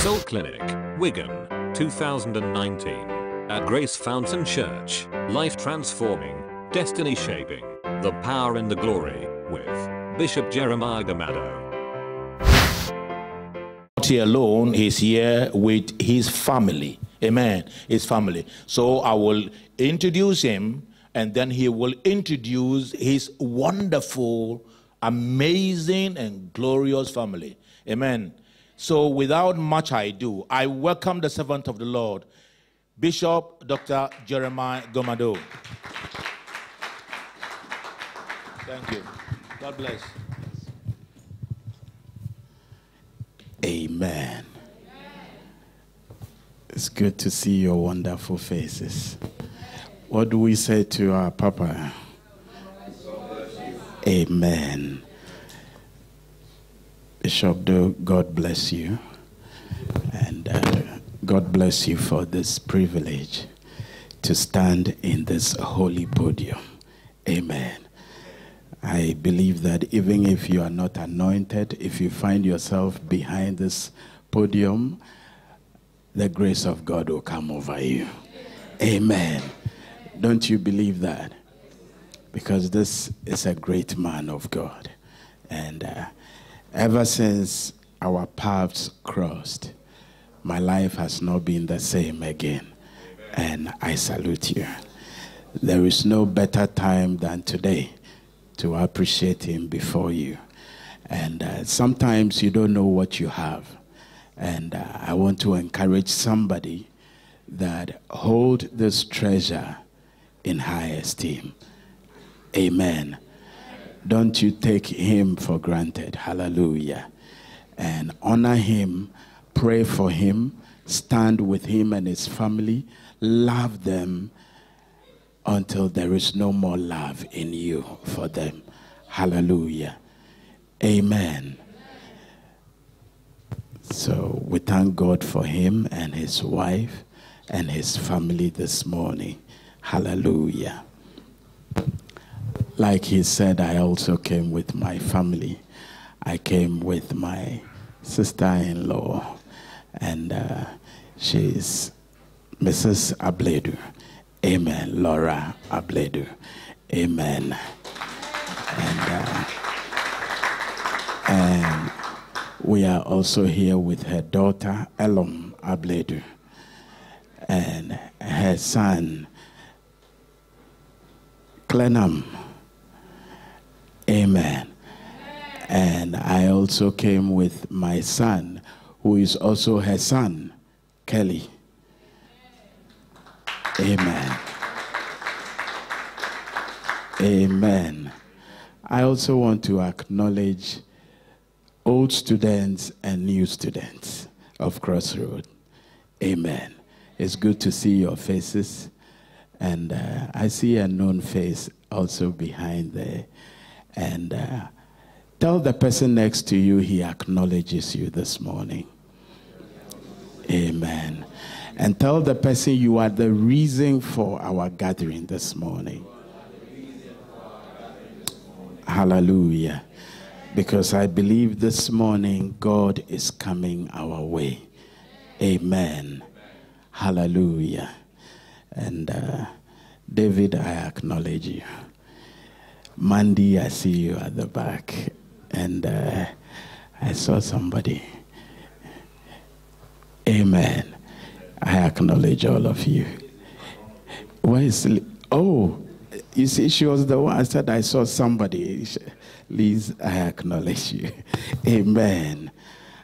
Soul Clinic, Wigan, 2019. At Grace Fountain Church, life transforming, destiny shaping, the power and the glory, with Bishop Jeremiah Gomado. Not alone, he's here with his family. Amen. His family. So I will introduce him and then he will introduce his wonderful, amazing, and glorious family. Amen. So without much ado, I welcome the servant of the Lord, Bishop Dr. Jeremiah Gomado. Thank you. God bless. Amen. It's good to see your wonderful faces. What do we say to our Papa? Amen. Bishop Doe, God bless you. And uh, God bless you for this privilege to stand in this holy podium. Amen. I believe that even if you are not anointed, if you find yourself behind this podium, the grace of God will come over you. Amen. Don't you believe that? Because this is a great man of God. And uh, ever since our paths crossed, my life has not been the same again. And I salute you. There is no better time than today to appreciate Him before you. And uh, sometimes you don't know what you have. And uh, I want to encourage somebody that hold this treasure in high esteem. Amen. Don't you take Him for granted. Hallelujah. And honor Him, pray for Him, stand with Him and His family, love them until there is no more love in you for them. Hallelujah. Amen. So we thank God for him and his wife and his family this morning. Hallelujah. Like he said, I also came with my family. I came with my sister in law, and uh, she's Mrs. Abledu. Amen. Laura Abledu. Amen. And, uh, and we are also here with her daughter, Elom Abledu, and her son, Clenham. Amen. And I also came with my son, who is also her son, Kelly. Amen. Amen. I also want to acknowledge old students and new students of Crossroad. Amen. It's good to see your faces. And uh, I see a known face also behind there. And uh, tell the person next to you he acknowledges you this morning. Amen. And tell the person you are the reason for our gathering this morning. Hallelujah. Because I believe this morning God is coming our way. Amen. Hallelujah. And uh, David, I acknowledge you. Mandy, I see you at the back. And uh, I saw somebody. Amen. I acknowledge all of you. Where is Oh, you see, she was the one I said I saw somebody. Liz, I acknowledge you. Amen.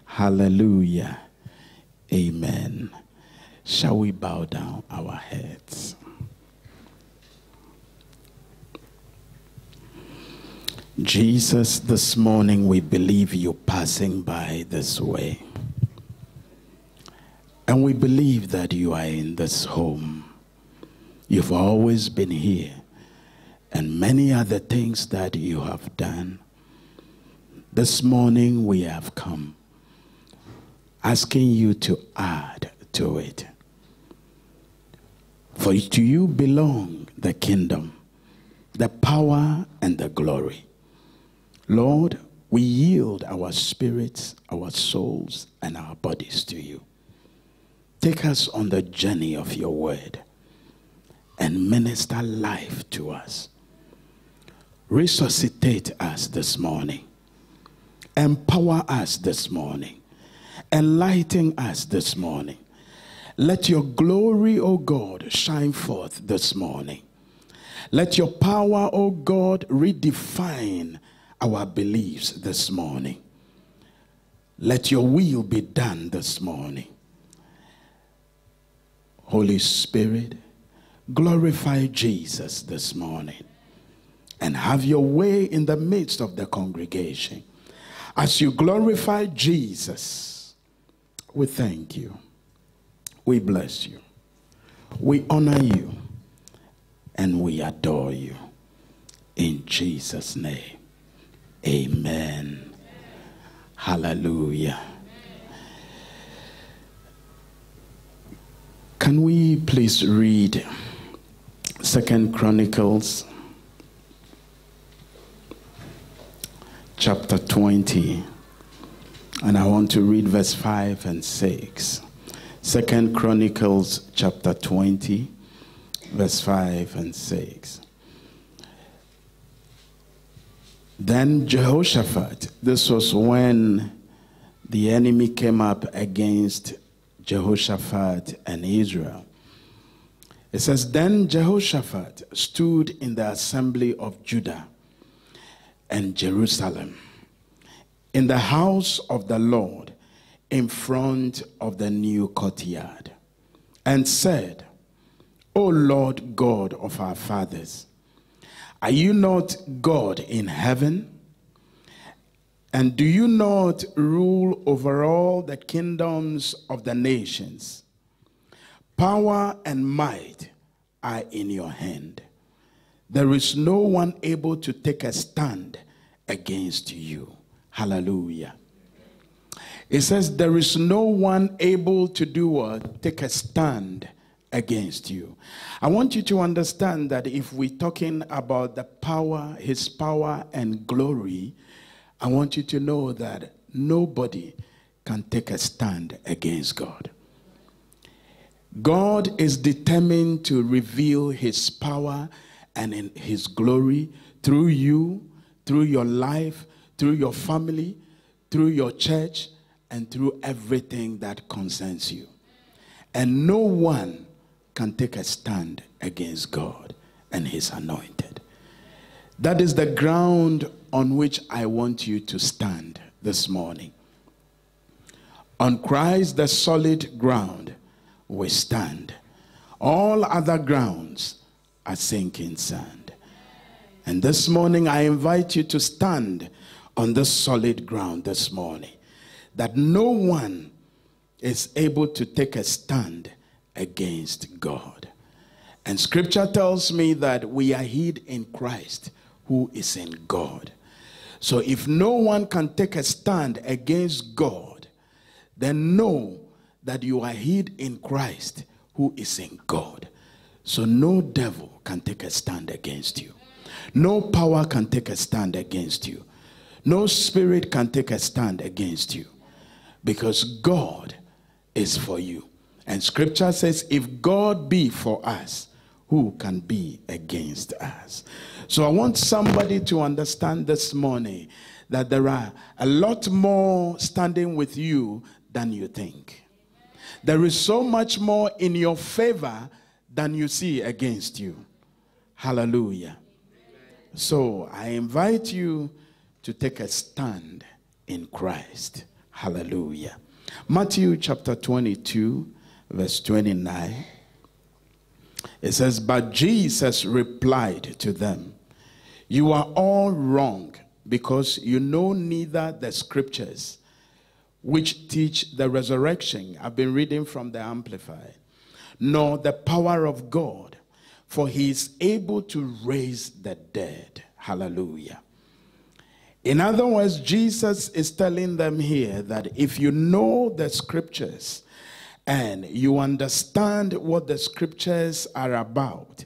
Hallelujah. Amen. Shall we bow down our heads? Jesus, this morning we believe you passing by this way. And we believe that you are in this home. You've always been here. And many other things that you have done. This morning we have come asking you to add to it. For to you belong the kingdom, the power, and the glory. Lord, we yield our spirits, our souls, and our bodies to you. Take us on the journey of your word and minister life to us. Resuscitate us this morning. Empower us this morning. Enlighten us this morning. Let your glory, O God, shine forth this morning. Let your power, O God, redefine our beliefs this morning. Let your will be done this morning. Holy Spirit, glorify Jesus this morning and have your way in the midst of the congregation. As you glorify Jesus, we thank you. We bless you. We honor you. And we adore you. In Jesus' name. Amen. Hallelujah. Can we please read Second Chronicles chapter 20 and I want to read verse 5 and 6. Second Chronicles chapter 20 verse 5 and 6. Then Jehoshaphat, this was when the enemy came up against Jehoshaphat and Israel. It says, Then Jehoshaphat stood in the assembly of Judah and Jerusalem in the house of the Lord in front of the new courtyard and said, O Lord God of our fathers, are you not God in heaven? And do you not rule over all the kingdoms of the nations? Power and might are in your hand. There is no one able to take a stand against you. Hallelujah. It says, There is no one able to do what? Take a stand against you. I want you to understand that if we're talking about the power, his power and glory, I want you to know that nobody can take a stand against God. God is determined to reveal his power and his glory through you, through your life, through your family, through your church, and through everything that concerns you. And no one can take a stand against God and his anointed. That is the ground on which I want you to stand this morning. On Christ, the solid ground, we stand. All other grounds are sinking sand. And this morning, I invite you to stand on the solid ground this morning. That no one is able to take a stand against God. And scripture tells me that we are hid in Christ who is in God. So if no one can take a stand against God, then know that you are hid in Christ who is in God. So no devil can take a stand against you. No power can take a stand against you. No spirit can take a stand against you. Because God is for you. And scripture says, if God be for us, who can be against us? So I want somebody to understand this morning that there are a lot more standing with you than you think. There is so much more in your favor than you see against you. Hallelujah. So I invite you to take a stand in Christ. Hallelujah. Matthew chapter 22 verse 29. It says, But Jesus replied to them, You are all wrong because you know neither the scriptures which teach the resurrection. I've been reading from the Amplified, nor the power of God, for he is able to raise the dead. Hallelujah. In other words, Jesus is telling them here that if you know the scriptures and you understand what the scriptures are about,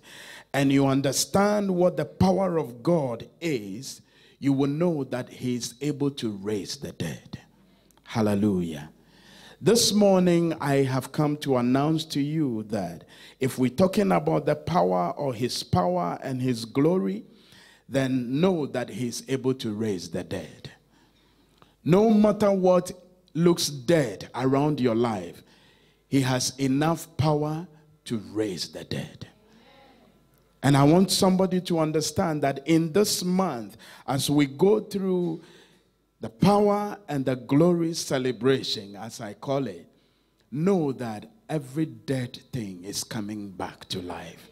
and you understand what the power of God is, you will know that He is able to raise the dead. Hallelujah. This morning, I have come to announce to you that if we're talking about the power or his power and his glory, then know that he's able to raise the dead. No matter what looks dead around your life, he has enough power to raise the dead. And I want somebody to understand that in this month, as we go through the power and the glory celebration, as I call it, know that every dead thing is coming back to life.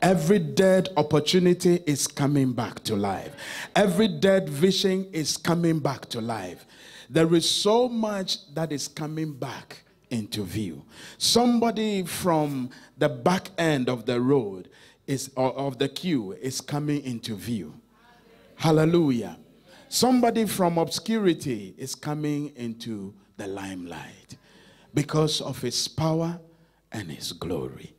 Every dead opportunity is coming back to life. Every dead vision is coming back to life. There is so much that is coming back into view. Somebody from the back end of the road is of the queue is coming into view. Hallelujah. Somebody from obscurity is coming into the limelight because of his power and his glory.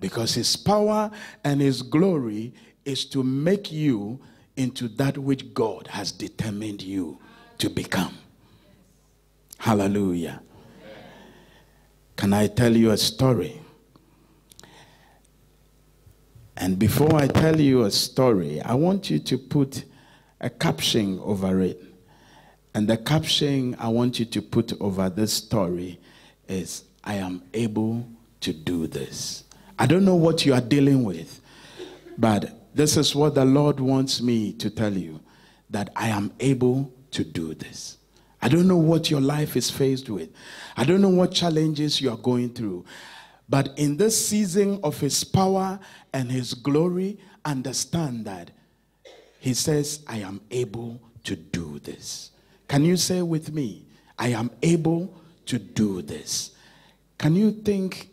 Because his power and his glory is to make you into that which God has determined you to become. Hallelujah. Can I tell you a story? And before I tell you a story, I want you to put a caption over it. And the caption I want you to put over this story is I am able to do this. I don't know what you are dealing with, but this is what the Lord wants me to tell you that I am able to do this. I don't know what your life is faced with. I don't know what challenges you are going through. But in this season of His power and His glory, understand that he says, I am able to do this. Can you say with me, I am able to do this? Can you think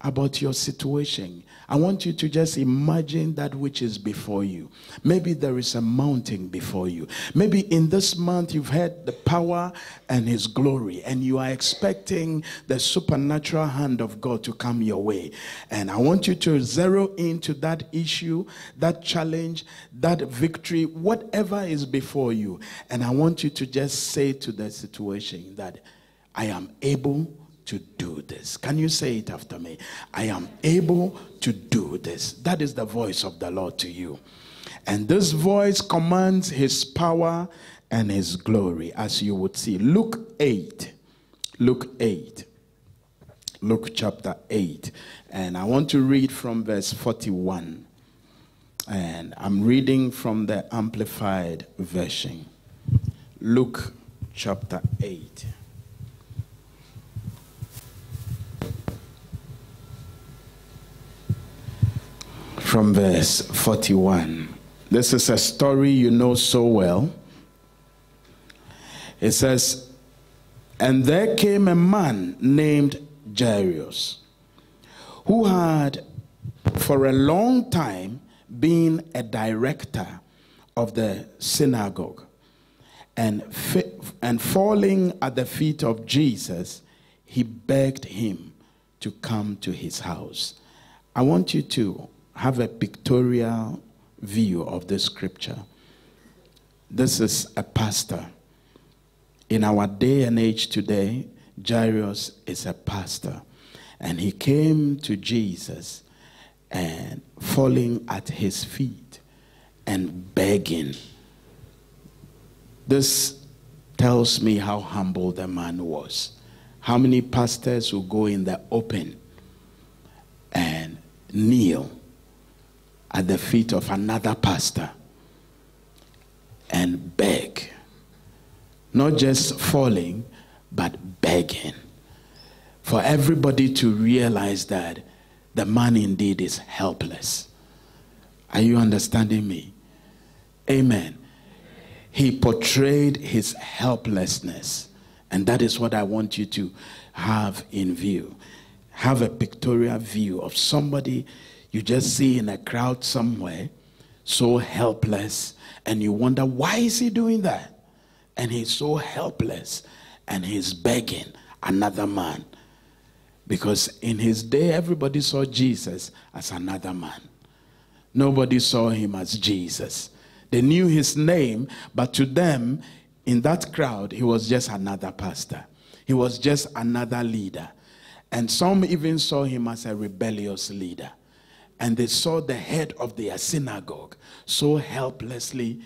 about your situation. I want you to just imagine that which is before you. Maybe there is a mountain before you. Maybe in this month you've had the power and His glory, and you are expecting the supernatural hand of God to come your way. And I want you to zero into that issue, that challenge, that victory, whatever is before you. And I want you to just say to the situation that I am able to do this. Can you say it after me? I am able to do this. That is the voice of the Lord to you. And this voice commands his power and his glory, as you would see. Luke 8. Luke 8. Luke chapter 8. And I want to read from verse 41. And I'm reading from the Amplified Version. Luke chapter 8. From verse 41. This is a story you know so well. It says, And there came a man named Jairus, who had for a long time been a director of the synagogue. And, and falling at the feet of Jesus, he begged him to come to his house. I want you to have a pictorial view of this scripture. This is a pastor. In our day and age today, Jairus is a pastor. And he came to Jesus and falling at his feet and begging. This tells me how humble the man was. How many pastors will go in the open and kneel at the feet of another pastor and beg. Not just falling, but begging. For everybody to realize that the man indeed is helpless. Are you understanding me? Amen. He portrayed his helplessness. And that is what I want you to have in view. Have a pictorial view of somebody you just see in a crowd somewhere, so helpless, and you wonder, why is he doing that? And he's so helpless, and he's begging another man. Because in his day, everybody saw Jesus as another man. Nobody saw him as Jesus. They knew his name, but to them, in that crowd, he was just another pastor. He was just another leader. And some even saw him as a rebellious leader. And they saw the head of their synagogue so helplessly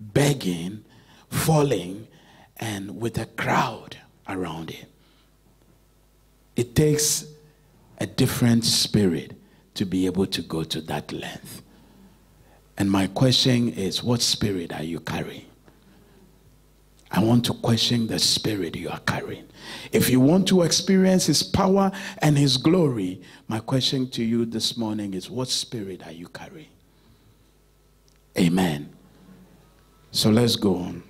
begging, falling, and with a crowd around him. It takes a different spirit to be able to go to that length. And my question is what spirit are you carrying? I want to question the spirit you are carrying. If you want to experience his power and his glory, my question to you this morning is what spirit are you carrying? Amen. So let's go on.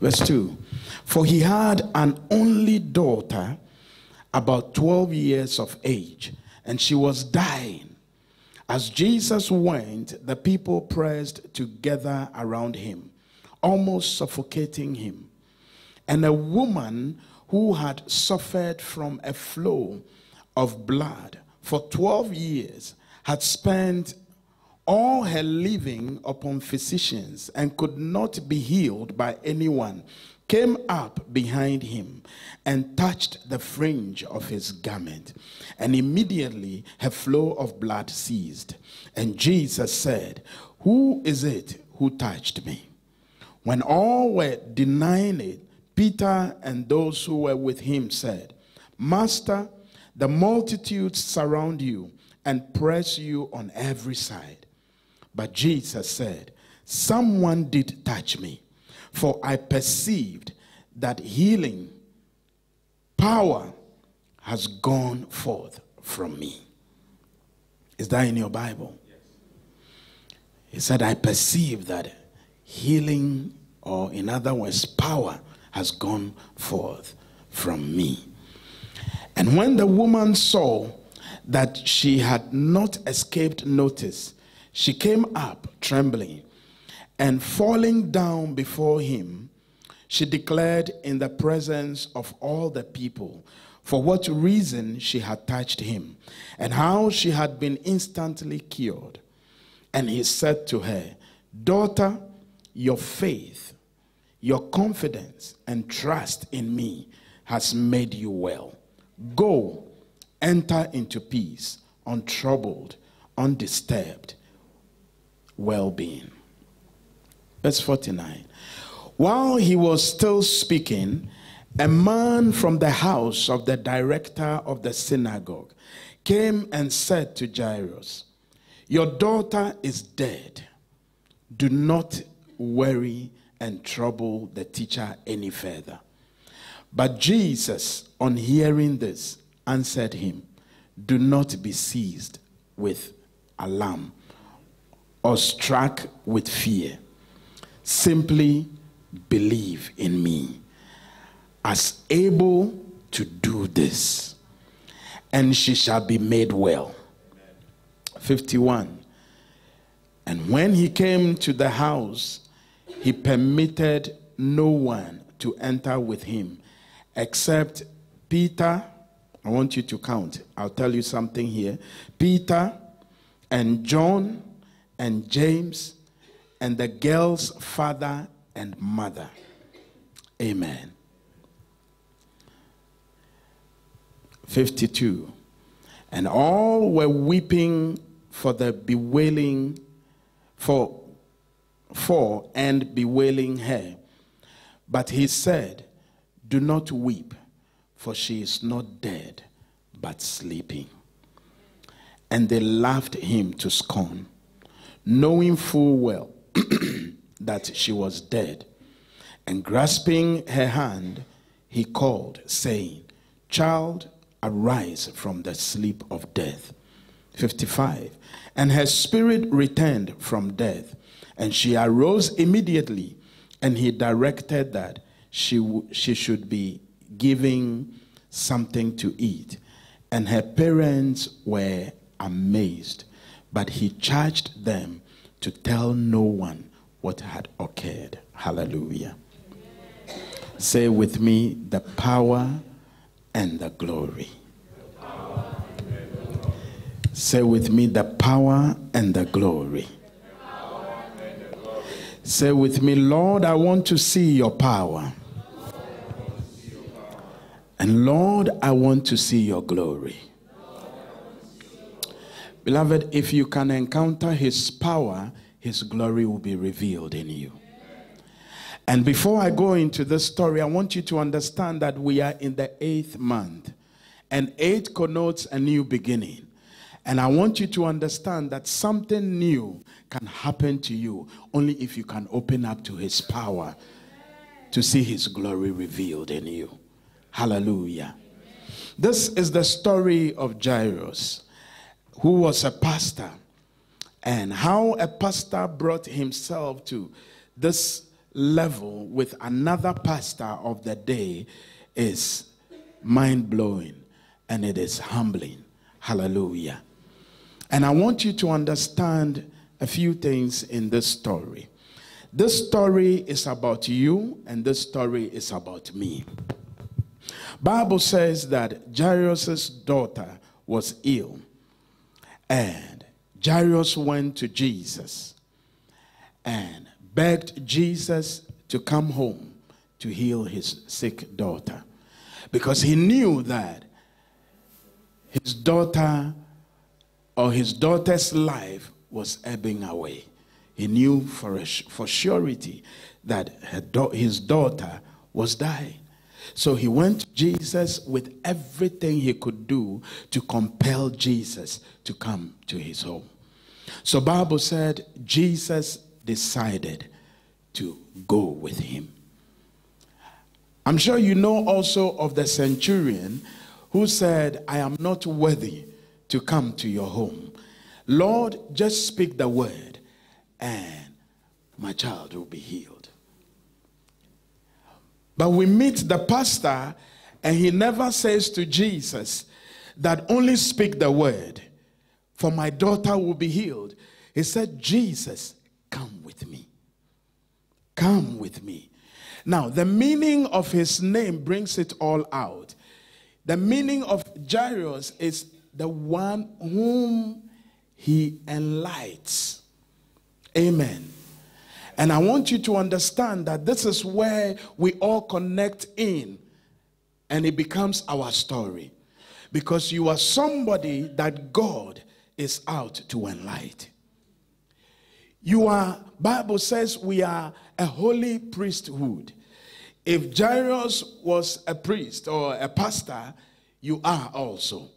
Verse 2 For he had an only daughter, about 12 years of age, and she was dying. As Jesus went, the people pressed together around him, almost suffocating him. And a woman who had suffered from a flow of blood for 12 years had spent all her living upon physicians and could not be healed by anyone, came up behind him and touched the fringe of his garment. And immediately her flow of blood ceased. And Jesus said, Who is it who touched me? When all were denying it, Peter and those who were with him said, Master, the multitudes surround you and press you on every side. But Jesus said, Someone did touch me, for I perceived that healing power has gone forth from me. Is that in your Bible? Yes. He said, I perceive that healing, or in other words, power has gone forth from me. And when the woman saw that she had not escaped notice, she came up trembling and falling down before him, she declared in the presence of all the people for what reason she had touched him and how she had been instantly cured. And he said to her, Daughter, your faith, your confidence, and trust in me has made you well. Go, enter into peace, untroubled, undisturbed well being. Verse 49. While he was still speaking, a man from the house of the director of the synagogue came and said to Jairus, Your daughter is dead. Do not worry and trouble the teacher any further. But Jesus, on hearing this, answered him, Do not be seized with alarm or struck with fear. Simply believe in me as able to do this, and she shall be made well. 51. And when he came to the house, he permitted no one to enter with him except Peter. I want you to count. I'll tell you something here. Peter and John and James and the girl's father and mother. Amen. 52. And all were weeping for the bewailing, for, for and bewailing her. But he said, Do not weep, for she is not dead, but sleeping. And they laughed him to scorn knowing full well that she was dead. And grasping her hand, he called, saying, Child, arise from the sleep of death. 55. And her spirit returned from death, and she arose immediately, and he directed that she, she should be giving something to eat. And her parents were amazed but he charged them to tell no one what had occurred. Hallelujah. Say with me the power and the glory. Say with me the power and the glory. Say with me, Lord, I want to see your power. And Lord, I want to see your glory. Beloved, if you can encounter his power, his glory will be revealed in you. And before I go into this story, I want you to understand that we are in the eighth month, and eight connotes a new beginning. And I want you to understand that something new can happen to you only if you can open up to his power to see his glory revealed in you. Hallelujah. This is the story of Jairus, who was a pastor, and how a pastor brought himself to this level with another pastor of the day is mind blowing and it is humbling. Hallelujah. And I want you to understand a few things in this story. This story is about you and this story is about me. Bible says that Jairus' daughter was ill and Jairus went to Jesus and begged Jesus to come home to heal his sick daughter because he knew that his daughter or his daughter's life was ebbing away. He knew for, a, for surety that his daughter was dying. So he went to Jesus with everything he could do to compel Jesus to come to his home. So Bible said Jesus decided to go with him. I'm sure you know also of the centurion who said, I am not worthy to come to your home. Lord, just speak the word and my child will be healed. But we meet the pastor and he never says to Jesus that only speak the word for my daughter will be healed. He said, Jesus, come with me. Come with me. Now, the meaning of his name brings it all out. The meaning of Jairus is the one whom he enlightens. Amen. And I want you to understand that this is where we all connect in and it becomes our story. Because you are somebody that God is out to enlighten. You are, Bible says we are a holy priesthood. If Jairus was a priest or a pastor, you are also.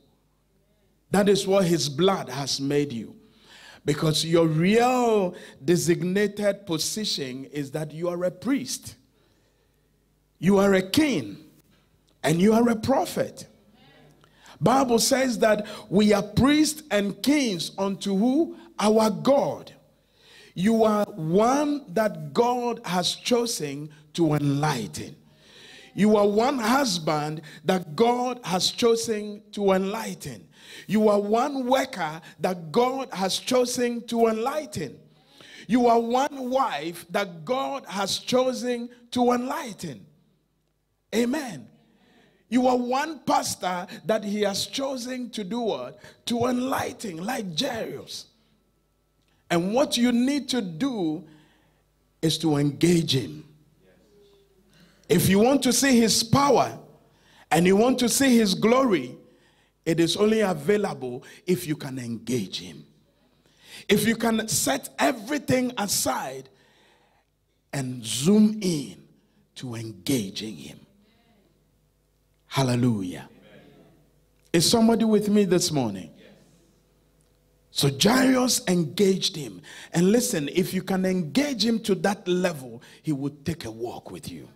That is what his blood has made you. Because your real designated position is that you are a priest, you are a king, and you are a prophet. Bible says that we are priests and kings unto who? Our God. You are one that God has chosen to enlighten. You are one husband that God has chosen to enlighten. You are one worker that God has chosen to enlighten. You are one wife that God has chosen to enlighten. Amen. You are one pastor that he has chosen to do what? To enlighten, like Jairus. And what you need to do is to engage him. If you want to see his power and you want to see his glory, it is only available if you can engage him. If you can set everything aside and zoom in to engaging him. Hallelujah. Is somebody with me this morning? So Jairus engaged him. And listen, if you can engage him to that level, he would take a walk with you.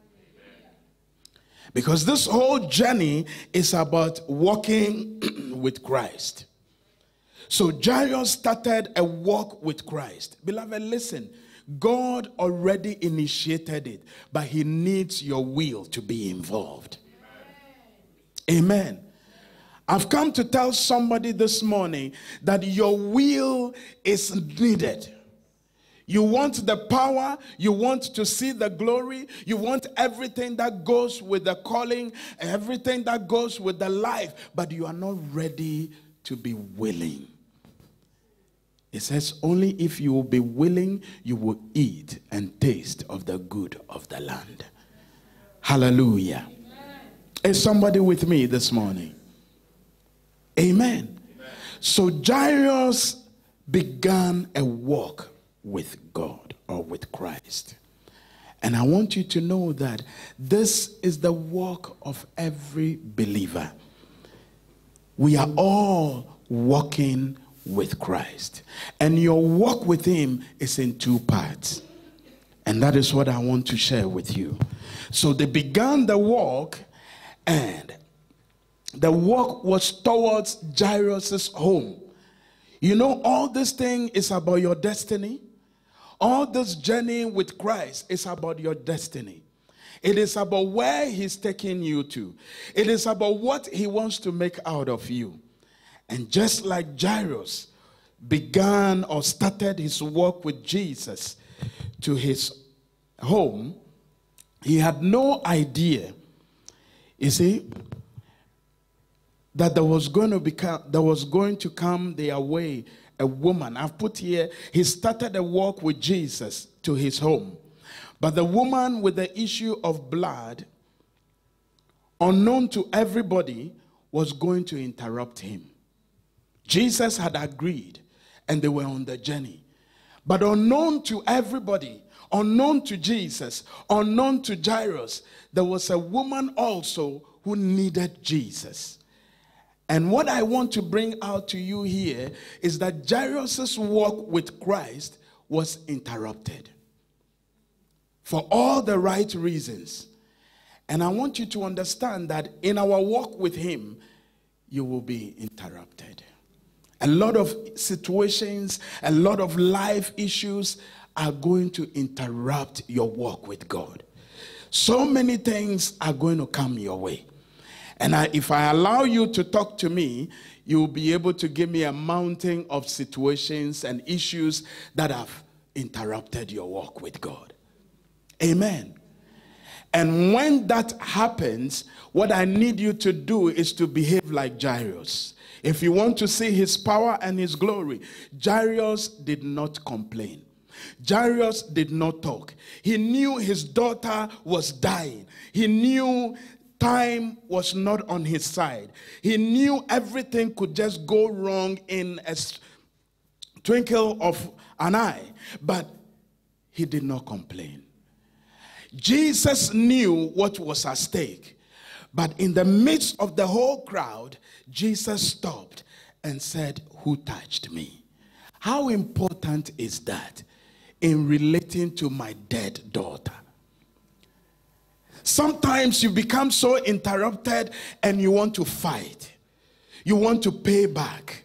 Because this whole journey is about walking with Christ. So Jairus started a walk with Christ. Beloved, listen. God already initiated it, but he needs your will to be involved. Amen. Amen. I've come to tell somebody this morning that your will is needed. You want the power, you want to see the glory, you want everything that goes with the calling, everything that goes with the life, but you are not ready to be willing. It says, only if you will be willing, you will eat and taste of the good of the land. Hallelujah. Is somebody with me this morning? Amen. Amen. So Jairus began a walk with God or with Christ. And I want you to know that this is the walk of every believer. We are all walking with Christ. And your walk with Him is in two parts. And that is what I want to share with you. So they began the walk and the walk was towards Jairus' home. You know, all this thing is about your destiny. All this journey with Christ is about your destiny. It is about where He's taking you to. It is about what He wants to make out of you. And just like Jairus began or started his walk with Jesus to his home, he had no idea you see, that there was going to become there was going to come their way a woman. I've put here, he started a walk with Jesus to his home. But the woman with the issue of blood, unknown to everybody, was going to interrupt him. Jesus had agreed and they were on the journey. But unknown to everybody, unknown to Jesus, unknown to Jairus, there was a woman also who needed Jesus. And what I want to bring out to you here is that Jairus' walk with Christ was interrupted for all the right reasons. And I want you to understand that in our walk with Him, you will be interrupted. A lot of situations, a lot of life issues are going to interrupt your walk with God. So many things are going to come your way. And I, if I allow you to talk to me, you'll be able to give me a mountain of situations and issues that have interrupted your walk with God. Amen. And when that happens, what I need you to do is to behave like Jairus. If you want to see his power and his glory, Jairus did not complain. Jairus did not talk. He knew his daughter was dying. He knew time was not on his side. He knew everything could just go wrong in a twinkle of an eye, but he did not complain. Jesus knew what was at stake, but in the midst of the whole crowd, Jesus stopped and said, Who touched me? How important is that? in relating to my dead daughter. Sometimes you become so interrupted and you want to fight. You want to pay back.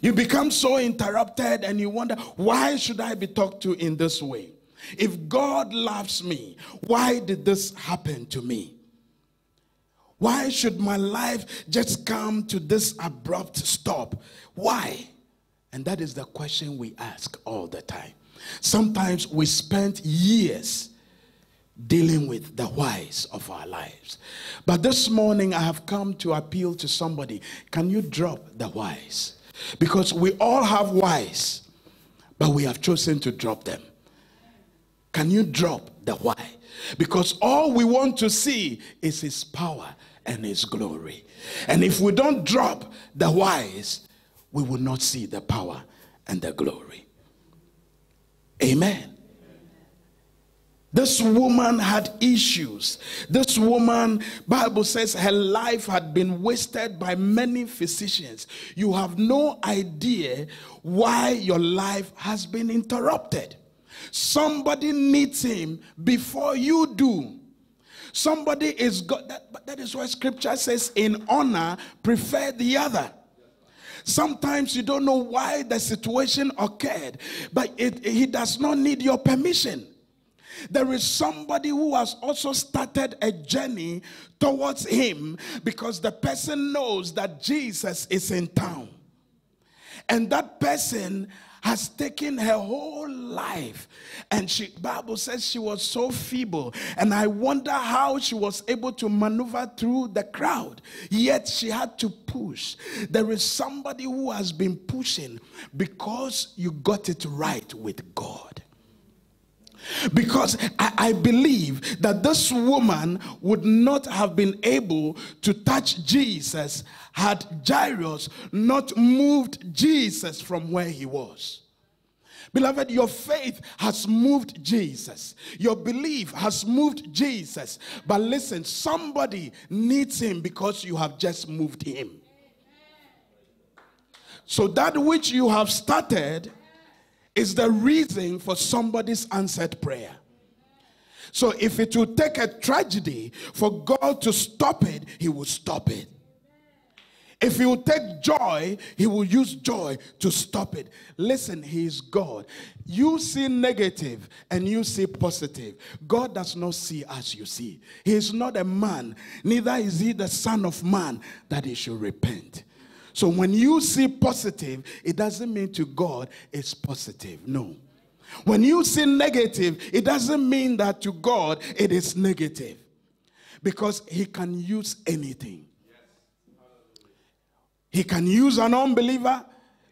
You become so interrupted and you wonder, why should I be talked to in this way? If God loves me, why did this happen to me? Why should my life just come to this abrupt stop? Why? And that is the question we ask all the time. Sometimes we spend years dealing with the whys of our lives. But this morning I have come to appeal to somebody. Can you drop the whys? Because we all have whys, but we have chosen to drop them. Can you drop the why? Because all we want to see is his power and his glory. And if we don't drop the whys, we will not see the power and the glory. Amen. This woman had issues. This woman, Bible says her life had been wasted by many physicians. You have no idea why your life has been interrupted. Somebody needs him before you do. Somebody is God. That, that is why scripture says, in honor, prefer the other. Sometimes you don't know why the situation occurred, but it, he does not need your permission. There is somebody who has also started a journey towards him because the person knows that Jesus is in town. And that person has taken her whole life. And she bible says she was so feeble. And i wonder how she was able to maneuver through the crowd. Yet she had to push. There is somebody who has been pushing because you got it right with god Because I, I, believe that this woman would not have been able to touch Jesus had Jairus not moved Jesus from where he was. Beloved, your faith has moved Jesus. Your belief has moved Jesus. But listen, somebody needs him because you have just moved him. So that which you have started is the reason for somebody's answered prayer. So if it will take a tragedy for God to stop it, he will stop it. If he will take joy, he will use joy to stop it. Listen, he is God. You see negative and you see positive. God does not see as you see. He is not a man, neither is he the son of man that he should repent. So when you see positive, it doesn't mean to God it's positive. No. When you see negative, it doesn't mean that to God it is negative. Because he can use anything. He can use an unbeliever.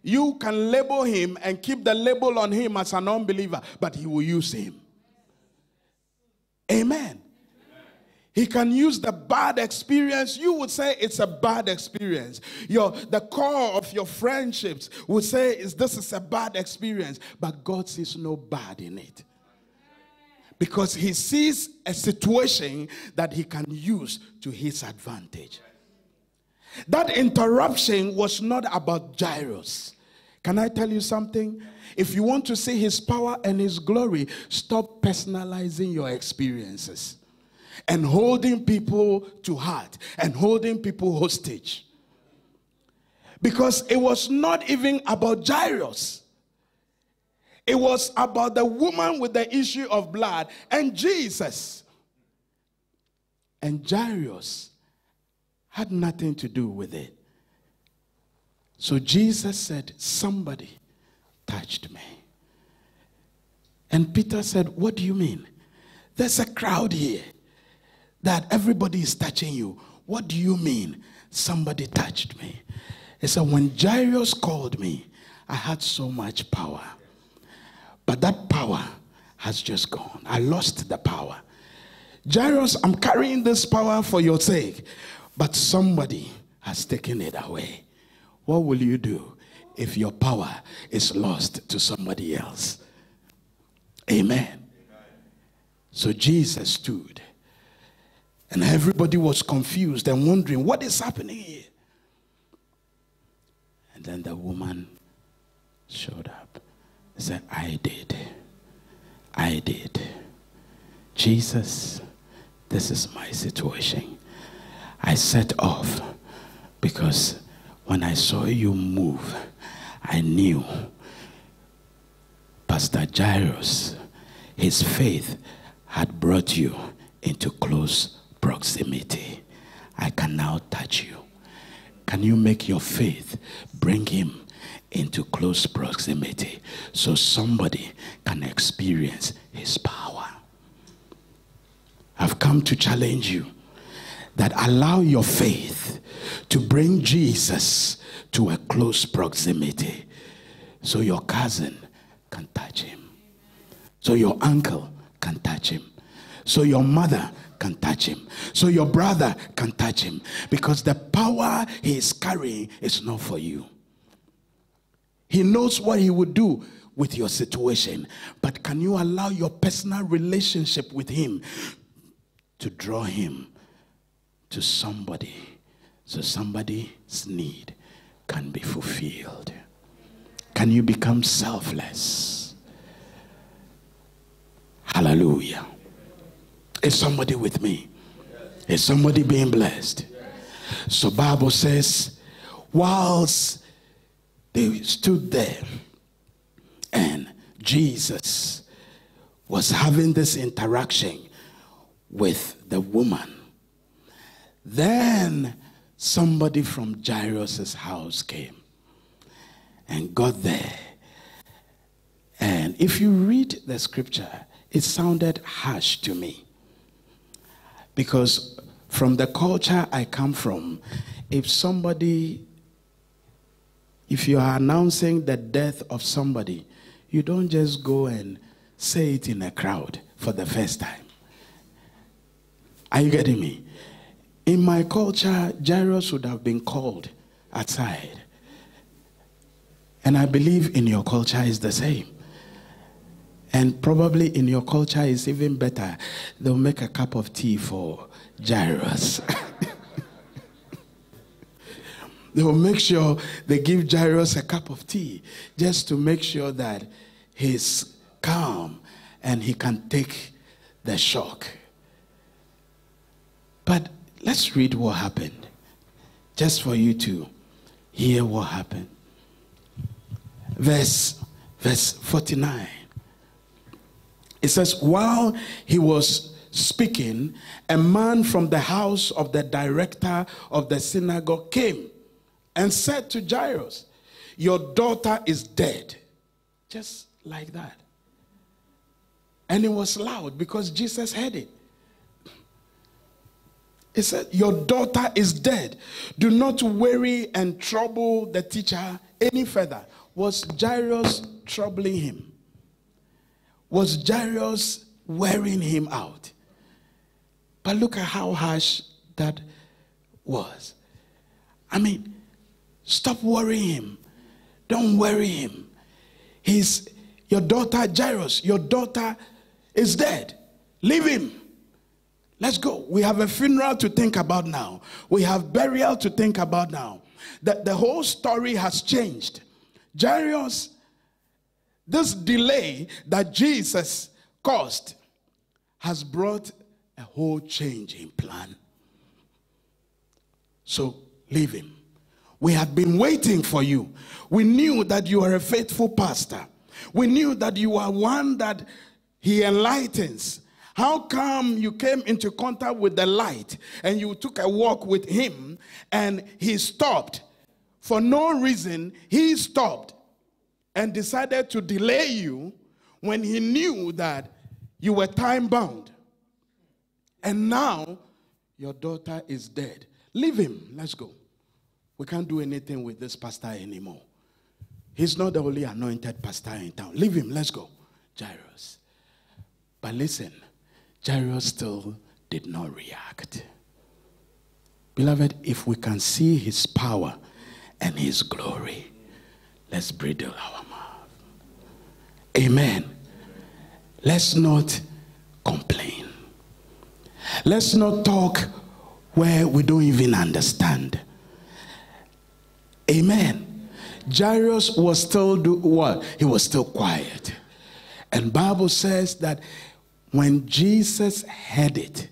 You can label him and keep the label on him as an unbeliever, but he will use him. Amen. He can use the bad experience. You would say it's a bad experience. Your the core of your friendships would say is this is a bad experience, but God sees no bad in it. Because he sees a situation that he can use to his advantage. That interruption was not about Jairus. Can I tell you something? If you want to see his power and his glory, stop personalizing your experiences and holding people to heart and holding people hostage. Because it was not even about Jairus. It was about the woman with the issue of blood and Jesus. And Jairus had nothing to do with it. So Jesus said, Somebody touched me. And Peter said, What do you mean? There's a crowd here that everybody is touching you. What do you mean? Somebody touched me. He said, When Jairus called me, I had so much power. But that power has just gone. I lost the power. Jairus, I'm carrying this power for your sake but somebody has taken it away. What will you do if your power is lost to somebody else? Amen. So Jesus stood, and everybody was confused and wondering what is happening here. And then the woman showed up. and Said, I did. I did. Jesus, this is my situation. I set off because when I saw you move, I knew Pastor Jairus, his faith had brought you into close proximity. I can now touch you. Can you make your faith bring him into close proximity so somebody can experience his power? I've come to challenge you that allow your faith to bring Jesus to a close proximity so your cousin can touch him, so your uncle can touch him, so your mother can touch him, so your brother can touch him, because the power he is carrying is not for you. He knows what he would do with your situation, but can you allow your personal relationship with him to draw him to somebody so somebody's need can be fulfilled. Can you become selfless? Hallelujah. Is somebody with me? Is somebody being blessed? So Bible says, whilst they stood there and Jesus was having this interaction with the woman then somebody from Jairus' house came and got there. And if you read the scripture, it sounded harsh to me. Because from the culture I come from, if somebody, if you are announcing the death of somebody, you don't just go and say it in a crowd for the first time. Are you getting me? In my culture, Jairus would have been called outside. And I believe in your culture is the same. And probably in your culture is even better. They'll make a cup of tea for Jairus. they will make sure they give Jairus a cup of tea just to make sure that he's calm and he can take the shock. But let's read what happened, just for you to hear what happened. Verse, verse 49. It says, While he was speaking, a man from the house of the director of the synagogue came and said to Jairus, Your daughter is dead. Just like that. And it was loud because Jesus heard it. He said, Your daughter is dead. Do not worry and trouble the teacher any further. Was Jairus troubling him? Was Jairus wearing him out? But look at how harsh that was. I mean, Stop worrying him. Don't worry him. He's your daughter, Jairus, your daughter is dead. Leave him. Let's go. We have a funeral to think about now. We have burial to think about now. That the whole story has changed. Jairus, this delay that Jesus caused has brought a whole change in plan. So leave him. We had been waiting for you. We knew that you are a faithful pastor. We knew that you are one that he enlightens. How come you came into contact with the light and you took a walk with him and he stopped? For no reason, he stopped and decided to delay you when he knew that you were time bound. And now your daughter is dead. Leave him. Let's go. We can't do anything with this pastor anymore. He's not the only anointed pastor in town. Leave him, let's go. Jairus. But listen, Jairus still did not react. Beloved, if we can see his power and his glory, let's bridle our. Amen. Let's not complain. Let's not talk where we don't even understand. Amen. Jairus was still do what? He was still quiet. And Bible says that when Jesus heard it,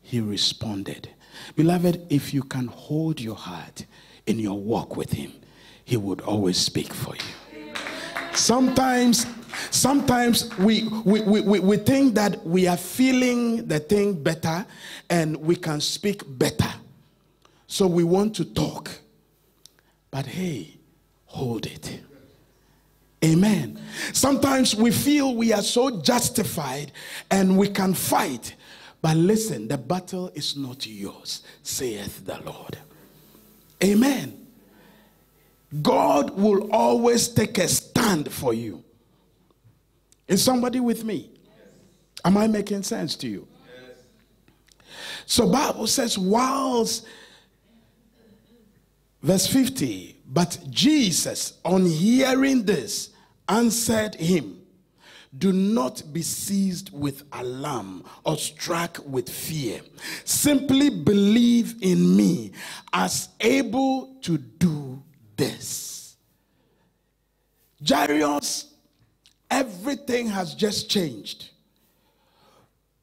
he responded. Beloved, if you can hold your heart in your walk with him, he would always speak for you. Sometimes, sometimes we, we, we, we think that we are feeling the thing better and we can speak better. So we want to talk. But hey, hold it. Amen. Sometimes we feel we are so justified and we can fight. But listen, the battle is not yours, saith the Lord. Amen. God will always take a stand for you. Is somebody with me? Am I making sense to you? So Bible says, whilst Verse 50 But Jesus, on hearing this, answered him, Do not be seized with alarm or struck with fear. Simply believe in me as able to do this. Jairus, everything has just changed.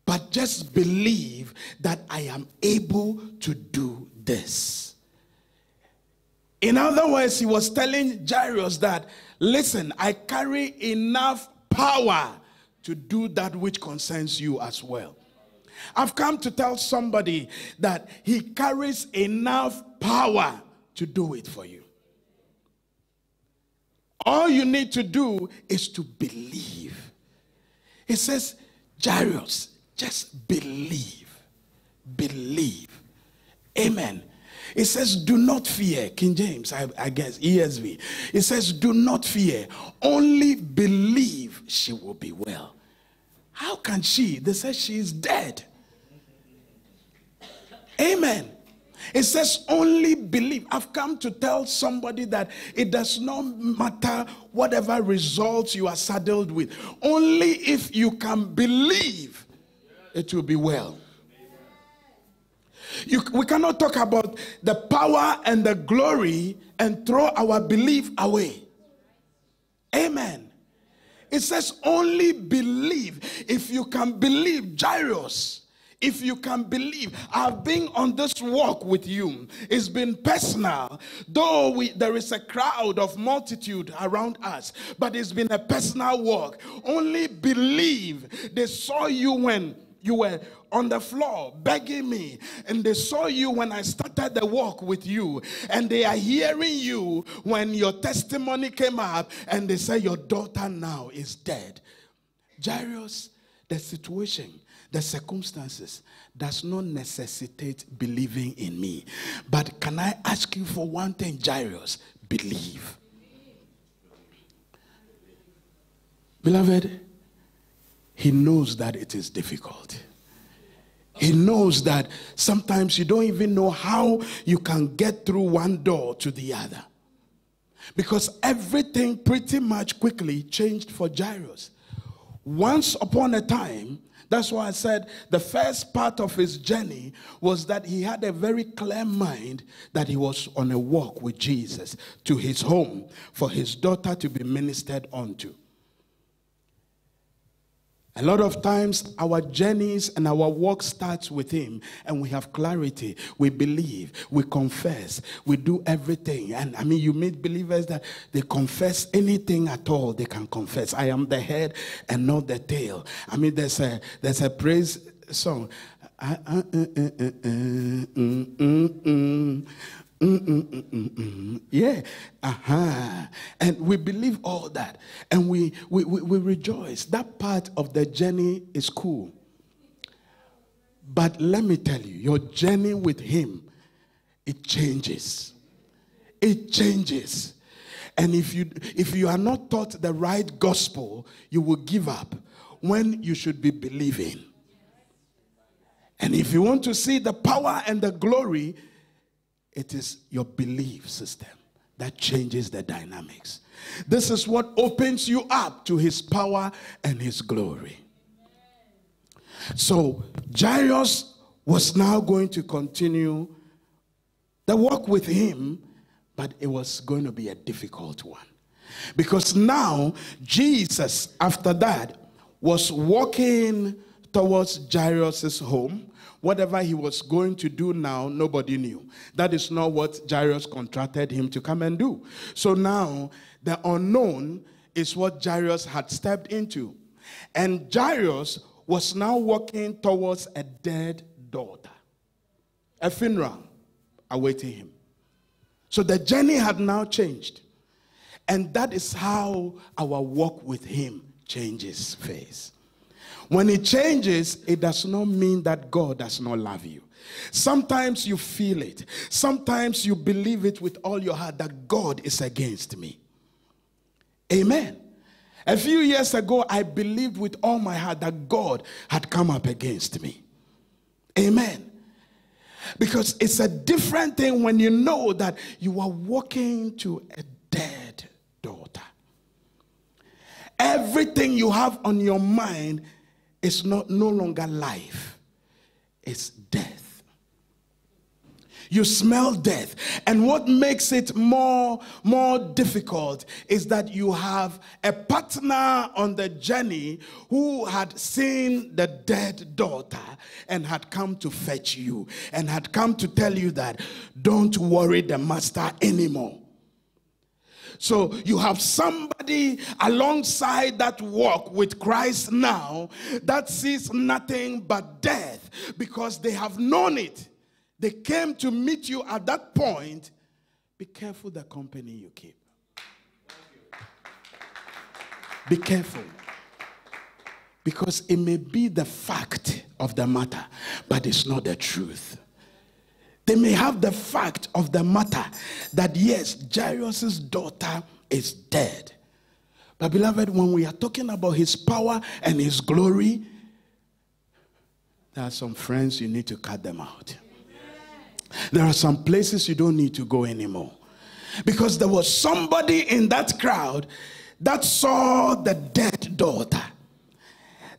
But just believe that I am able to do this. In other words, he was telling Jairus that, listen, I carry enough power to do that which concerns you as well. I've come to tell somebody that he carries enough power to do it for you. All you need to do is to believe. He says, Jairus, just believe. Believe. Amen. It says, Do not fear. King James, I, I guess, ESV. It says, Do not fear. Only believe she will be well. How can she? They say she is dead. Amen. It says only believe. I've come to tell somebody that it does not matter whatever results you are saddled with. Only if you can believe, it will be well. You, we cannot talk about the power and the glory and throw our belief away. Amen. It says only believe. If you can believe, Jairus, if you can believe i've been on this walk with you. It's been personal. Though we, there is a crowd of multitude around us but it's been a personal walk. Only believe. They saw you when you were on the floor begging me, and they saw you when I started the walk with you, and they are hearing you when your testimony came up, and they say, Your daughter now is dead. Jairus, the situation, the circumstances does not necessitate believing in me. But can I ask you for one thing, Jairus? Believe. Beloved, he knows that it is difficult. He knows that sometimes you don't even know how you can get through one door to the other. Because everything pretty much quickly changed for Jairus. Once upon a time, that's why I said the first part of his journey was that he had a very clear mind that he was on a walk with Jesus to his home for his daughter to be ministered unto. A lot of times, our journeys and our walk starts with Him, and we have clarity. We believe, we confess, we do everything. And I mean, you meet believers that they confess anything at all. They can confess. I am the head and not the tail. I mean, there's a there's a praise song. Uh, uh, uh, Yeah. Uh-huh. And we believe all that. And we, we, we, we rejoice. That part of the journey is cool. But let me tell you, your journey with Him, it changes. It changes. And if you if you are not taught the right gospel, you will give up when you should be believing. And if you want to see the power and the glory, it is your belief system that changes the dynamics. This is what opens you up to his power and his glory. So Jairus was now going to continue the walk with him, but it was going to be a difficult one. Because now Jesus, after that, was walking towards Jairus' home Whatever he was going to do now, nobody knew. That is not what Jairus contracted him to come and do. So now, the unknown is what Jairus had stepped into. And Jairus was now walking towards a dead daughter, a funeral awaiting him. So the journey had now changed. And that is how our walk with him changes face. When it changes, it does not mean that God does not love you. Sometimes you feel it. Sometimes you believe it with all your heart that God is against me. Amen. A few years ago, I believed with all my heart that God had come up against me. Amen. Because it's a different thing when you know that you are walking to a dead daughter. Everything you have on your mind it's not no longer life, it's death. You smell death. And what makes it more, more difficult is that you have a partner on the journey who had seen the dead daughter and had come to fetch you and had come to tell you that don't worry the master anymore. So you have somebody alongside that walk with Christ now that sees nothing but death because they have known it. They came to meet you at that point. Be careful the company you keep. Be careful. Because it may be the fact of the matter, but it's not the truth. They may have the fact of the matter that yes, Jairus' daughter is dead. But beloved, when we are talking about his power and his glory, There are some friends you need to cut them out. There are some places you don't need to go anymore. Because there was somebody in that crowd that saw the dead daughter,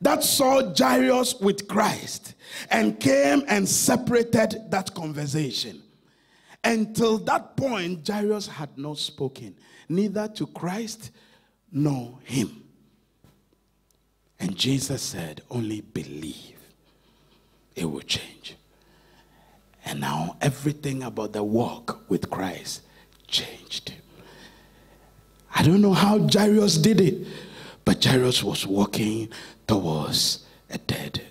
that saw Jairus with Christ, and came and separated that conversation. Until that point, Jairus had not spoken, neither to Christ nor him. And Jesus said, Only believe, it will change. And now everything about the walk with Christ changed. I don't know how Jairus did it, but Jairus was walking towards a dead.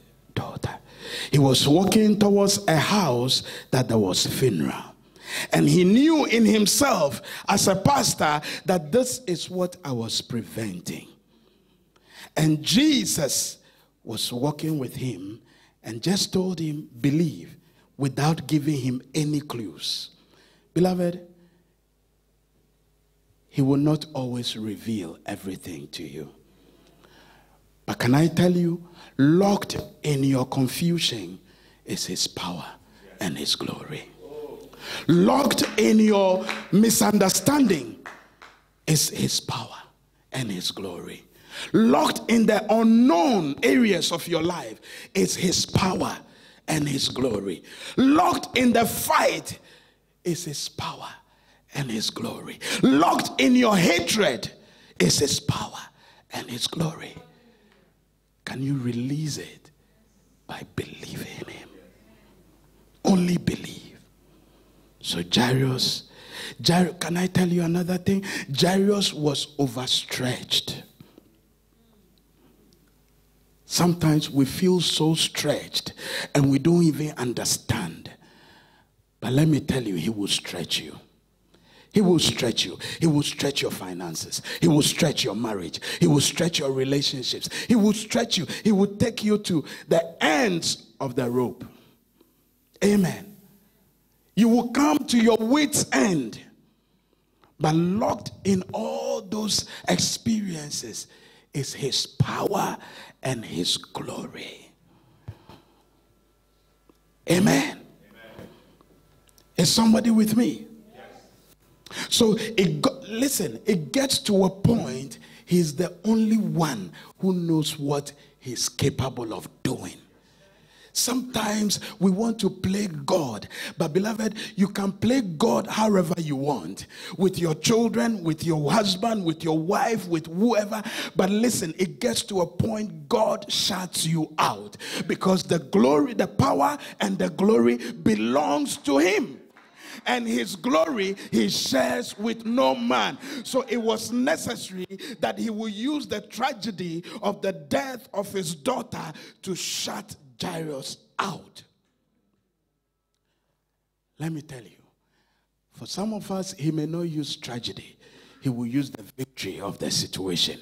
He was walking towards a house that there was funeral. And he knew in himself as a pastor that this is what I was preventing. And Jesus was walking with him and just told him, believe, without giving him any clues. Beloved, he will not always reveal everything to you. But can I tell you, locked in your confusion is his power and his glory. Locked in your misunderstanding is his power and his glory. Locked in the unknown areas of your life is his power and his glory. Locked in the fight is his power and his glory. Locked in your hatred is his power and his glory. Can you release it by believing in him? Only believe. So Jairus, Jairus, can I tell you another thing? Jairus was overstretched. Sometimes we feel so stretched and we don't even understand. But let me tell you, he will stretch you. He will stretch you. He will stretch your finances. He will stretch your marriage. He will stretch your relationships. He will stretch you. He will take you to the ends of the rope. Amen. You will come to your wits' end. But locked in all those experiences is his power and his glory. Amen. Amen. Is somebody with me? So it got, listen, it gets to a point, he's the only one who knows what he's capable of doing. Sometimes we want to play God, but beloved, you can play God however you want with your children, with your husband, with your wife, with whoever. But listen, it gets to a point God shuts you out because the glory, the power, and the glory belongs to Him and his glory he shares with no man. So it was necessary that he would use the tragedy of the death of his daughter to shut Jairus out. Let me tell you, for some of us, he may not use tragedy, he will use the victory of the situation.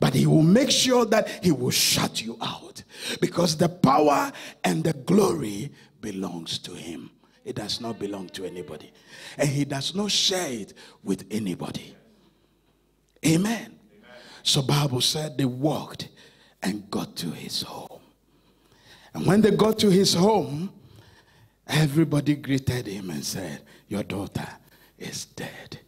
But he will make sure that he will shut you out because the power and the glory belongs to him. It does not belong to anybody. And he does not share it with anybody. Amen. Amen. So Bible said they walked and got to his home. And when they got to his home, everybody greeted him and said, Your daughter is dead.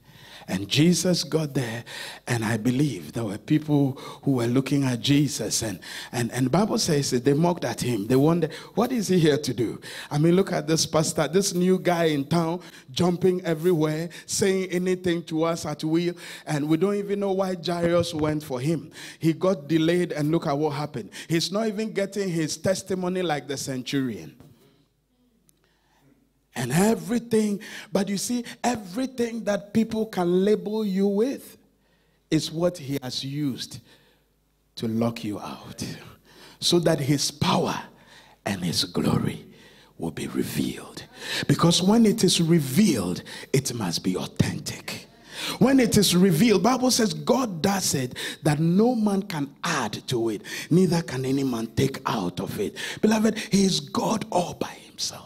And Jesus got there, and I believe there were people who were looking at Jesus, and, and, and Bible says they mocked at him. They wondered, what is he here to do? I mean, look at this pastor, this new guy in town, jumping everywhere, saying anything to us at will, and we don't even know why Jairus went for him. He got delayed, and look at what happened. He's not even getting his testimony like the centurion and everything. But you see, everything that people can label you with is what he has used to lock you out so that his power and his glory will be revealed. Because when it is revealed, it must be authentic. When it is revealed, Bible says God does it that no man can add to it, neither can any man take out of it. Beloved, he is God all by himself.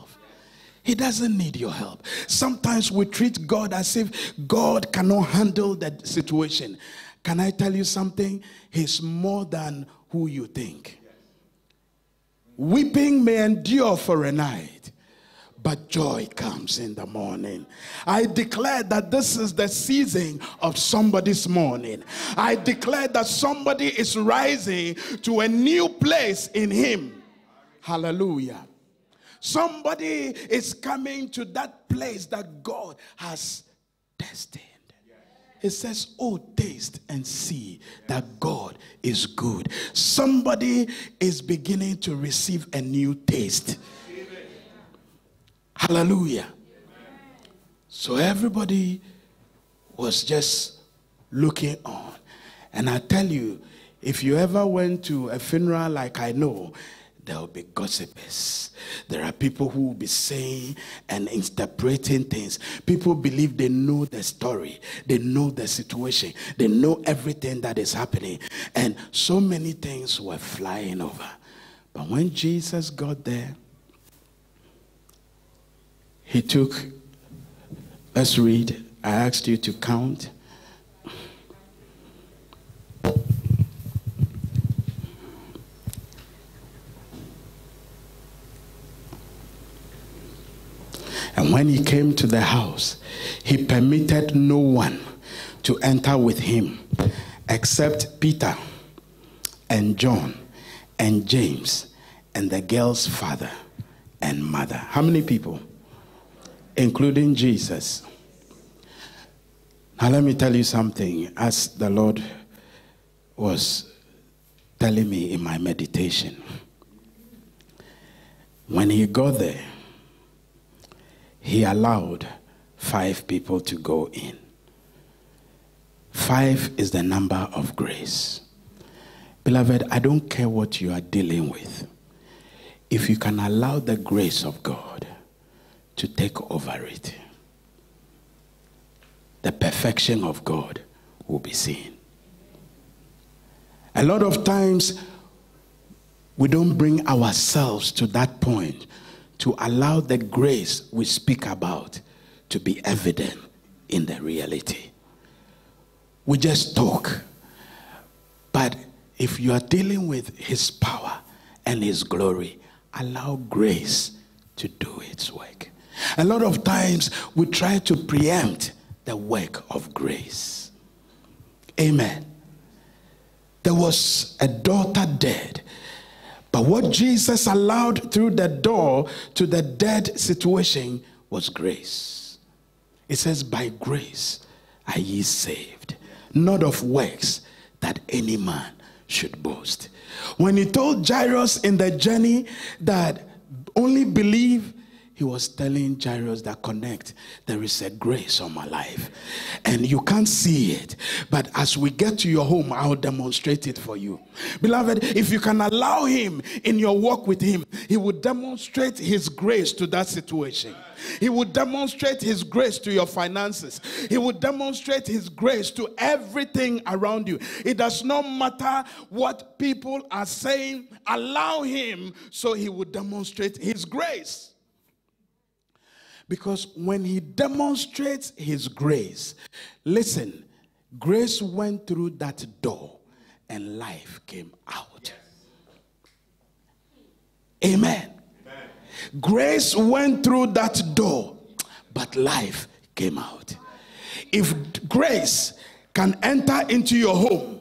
He doesn't need your help. Sometimes we treat God as if God cannot handle that situation. Can I tell you something? He's more than who you think. Weeping may endure for a night, but joy comes in the morning. I declare that this is the season of somebody's morning. I declare that somebody is rising to a new place in Him. Hallelujah. Somebody is coming to that place that God has destined. It says, Oh, taste and see that God is good. Somebody is beginning to receive a new taste. Hallelujah. So everybody was just looking on. And I tell you, if you ever went to a funeral like I know, there will be gossipers. There are people who will be saying and interpreting things. People believe they know the story, they know the situation, they know everything that is happening. And so many things were flying over. But when Jesus got there, he took, let's read. I asked you to count. And when he came to the house, he permitted no one to enter with him except Peter and John and James and the girl's father and mother. How many people? Including Jesus. Now, let me tell you something. As the Lord was telling me in my meditation, when he got there, he allowed five people to go in. Five is the number of grace. Beloved, I don't care what you are dealing with. If you can allow the grace of God to take over it, the perfection of God will be seen. A lot of times, we don't bring ourselves to that point to allow the grace we speak about to be evident in the reality. We just talk. But if you are dealing with His power and His glory, allow grace to do its work. A lot of times we try to preempt the work of grace. Amen. There was a daughter dead but what Jesus allowed through the door to the dead situation was grace. It says, By grace are ye saved, not of works that any man should boast. When he told Jairus in the journey that only believe he was telling Jairus that connect, there is a grace on my life. And you can't see it. But as we get to your home, I'll demonstrate it for you. Beloved, if you can allow him in your walk with him, he will demonstrate his grace to that situation. He will demonstrate his grace to your finances. He will demonstrate his grace to everything around you. It does not matter what people are saying, allow him so he will demonstrate his grace. Because when he demonstrates his grace, listen, grace went through that door and life came out. Amen. Amen. Grace went through that door, but life came out. If grace can enter into your home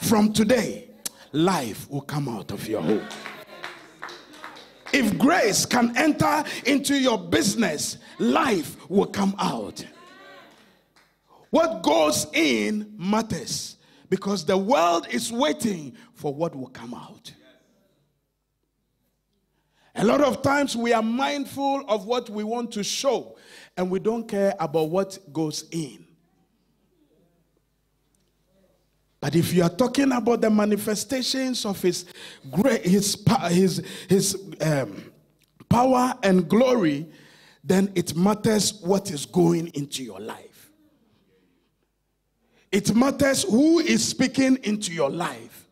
from today, life will come out of your home. If grace can enter into your business, life will come out. What goes in matters because the world is waiting for what will come out. A lot of times we are mindful of what we want to show and we don't care about what goes in. But if you are talking about the manifestations of his great his his his um, power and glory, then it matters what is going into your life. It matters who is speaking into your life.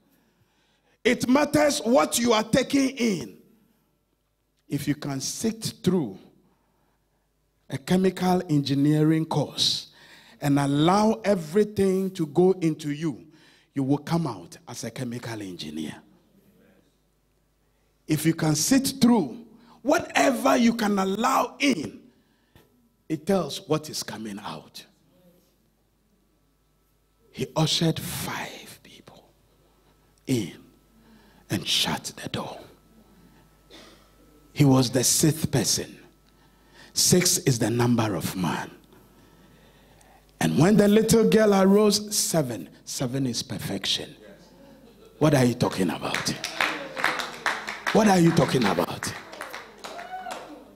It matters what you are taking in. If you can sit through a chemical engineering course and allow everything to go into you, you will come out as a chemical engineer. if you can sit through whatever you can allow in, it tells what is coming out. He ushered five people in and shut the door. He was the sixth person. Six is the number of man. And when the little girl arose, seven. Seven is perfection. What are you talking about? What are you talking about?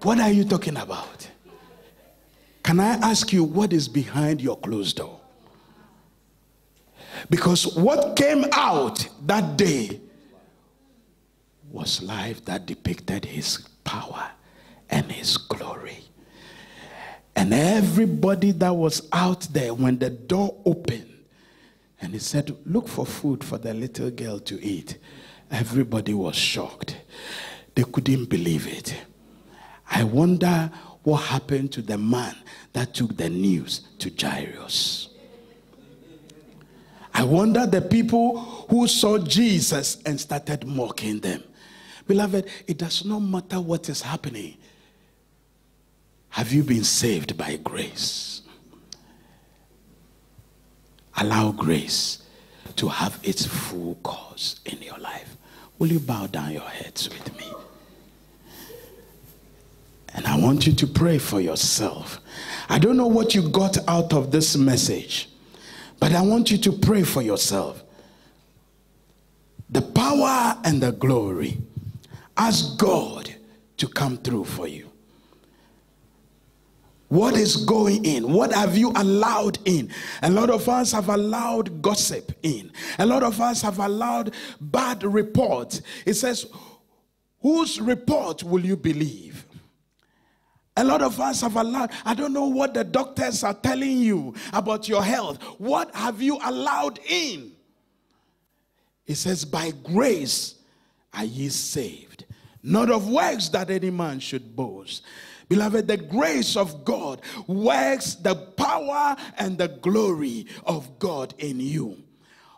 What are you talking about? Can I ask you what is behind your closed door? Because what came out that day was life that depicted his power and his glory. And everybody that was out there, when the door opened, and he said, Look for food for the little girl to eat. Everybody was shocked. They couldn't believe it. I wonder what happened to the man that took the news to Jairus. I wonder the people who saw Jesus and started mocking them. Beloved, it does not matter what is happening. Have you been saved by grace? Allow grace to have its full course in your life. Will you bow down your heads with me? And I want you to pray for yourself. I don't know what you got out of this message, but I want you to pray for yourself. The power and the glory. Ask God to come through for you. What is going in? What have you allowed in? A lot of us have allowed gossip in. A lot of us have allowed bad reports. It says, Whose report will you believe? A lot of us have allowed, I don't know what the doctors are telling you about your health. What have you allowed in? It says, By grace are ye saved, not of works that any man should boast. Beloved, the grace of God works the power and the glory of God in you.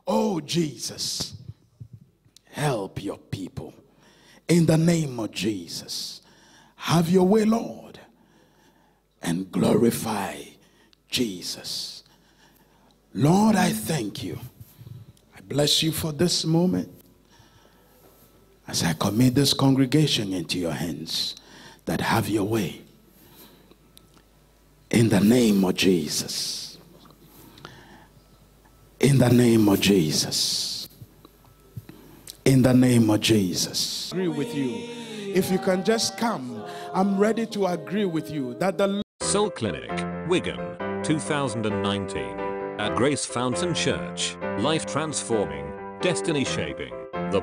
Oh, Jesus, help your people. In the name of Jesus, have your way, Lord, and glorify Jesus. Lord, I thank you. I bless you for this moment as I commit this congregation into your hands that have your way. In the name of Jesus. In the name of Jesus. In the name of Jesus. Agree with you. If you can just come, I'm ready to agree with you that the Soul Clinic, Wigan, 2019. At Grace Fountain Church. Life transforming, destiny shaping. The